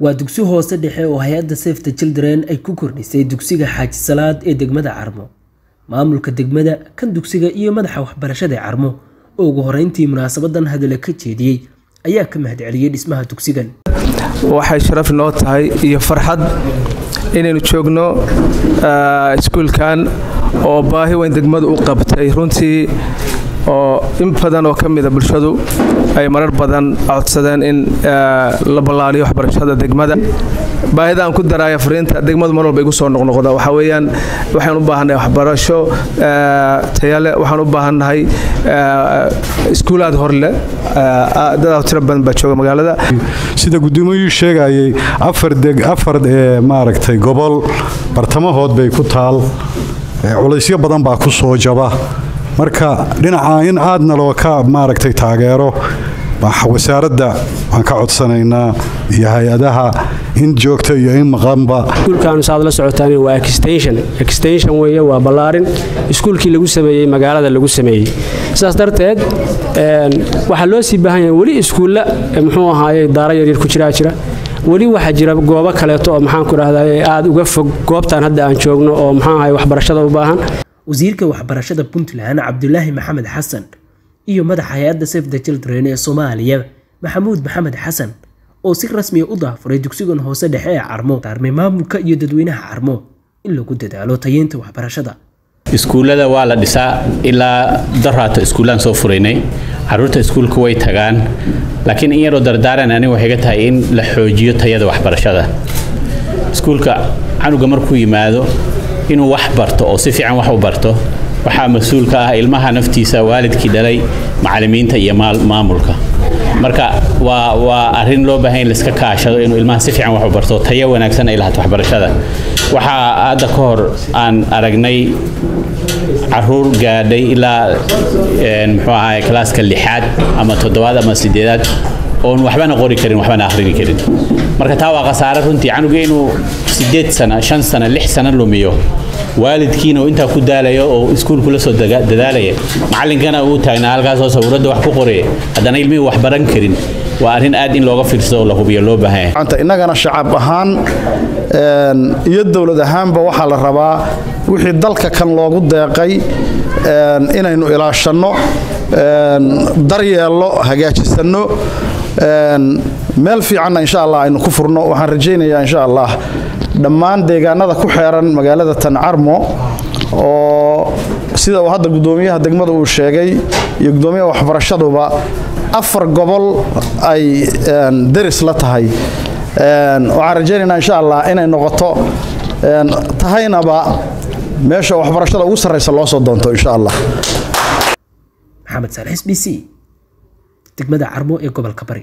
waa dugsi hoose dhexe oo hay'adda save the children ay ku kordhisay dugsiga xaaji salaad ee degmada carmo. Maamulka degmada kan dugsiga iyo madaxa waxbarashada carmo oo ugu horeyntii munaasabadan hadala ka jeediyey ayaa ka mahadceliyey dhismaha dugsigan. Waxay sharaf noo tahay iyo farxad inaynu joogno iskuulkan oo baahi weyn degmadu u qabtay. Runtii oo in badan oo ka mida bulshadu ay marar badan codsadeen in la ballaaliyo waxbarashada degmada. Baahida aan ku daraayo fariinta degmadu mar walba igu soo noqnoqda waxaa weeyaan waxaan u baahannahay waxbarasho tayale waxaan u baahannahay iskuulaad horleh dadaa tiro badan baa jooga magaalada. Sida gudoomiyuu sheegayay afar deg afar maaragtay gobol bartamahood bay ku taal. Culaysyo badan baa ku soo jaba marka dhinaca in aadna loo ka maaragtay taageero wasaaradda waan ka codsanaynaa iyo hay'adaha in joogta iyo in maqanba iskuulkaanu saad la socotaan waa extension. Extension weeye waa ballaarin. Iskuulkii lagu sameeyey magaalada lagu sameeyey. Sidaas darteed waxaa loo sii baahan yahay weli iskuulla muxuu ahaaye daara yaryar ku jiraa jira. Weli waxaa jira goobo kaleeto oo maxaanku dhahdaa aada uga fog goobtan hadda aan joogno oo maxaa ahay waxbarashada u baahan wasiirka waxbarashada puntland cabdulaahi maxamed xasan iyo madaxa hay'adda save the children ee soomaaliya maxamuud maxamed xasan oo si rasmiya u daafuray dugsigan hoose dhexe ee carmo daarmay maamulka iyo dadweynaha carmo in lagu dadaalo tayeynta waxbarashada. Iskuullada waa la dhisaa ilaa daraato iskuullaan soo furaynay carruurta iskuulka way tagaan laakiin in yaroo dardaaran aniga waxay tahay in la xoojiyo tayada waxbarashada. Iskuulka canuga markuu yimaado inuu wax barto oo si fiican wax u barto waxaa mas'uulka ah ilmaha naftiisa waalidkii dhalay macallimiinta iyo maamulka. Marka waa waa arrin loo baahan in kaashado inuu ilmaha si fiican wax u barto tayo wanaagsan ay lahato waxbarashada. Waxaa hadda ka hor aan aragnay carruur gaadhay ilaa muxuu ahaay kalaaska lixaad ama toddobaad ama sideedaad oon waxbana qori karin waxbana akhrini karin. Marka taa waa khasaare runtii canuga inuu sideed sana shan sana lix sana lumiyo. Waalidkiina uu intaa ku daalayo oo iskuulku la soo dadaalaya macallinkana uu taagnaa halkaasoo sawirradda wax ku qoraya haddana ilmihii wax baran karin. Waa arrin aad in looga fiirsado oo la hubiyo loo baahan yahay innagana shacab ahaan iyo dowlad ahaanba waxaa la rabaa wixii dalka kan loogu deeqay inaynu ilaashanno daryeello hagaajisanno meel fiicanna insha allah aynu ku furno. Waxaan rajaynayaa insha allah dhammaan deegaanada ku xeeran magaalada tancarmo oo sida uu hadda gudoomiyaha degmada uu sheegay iyo gudoomiyaha waxbarashaduba afar gobol ay deris la tahay. Waxaan rajaynaynaa insha allah inay noqoto tahaynaba meesha waxbarashada ugu sarraysa loo soo doonto insha allah. Maxamed saalex b degmada carmo ee gobolka bari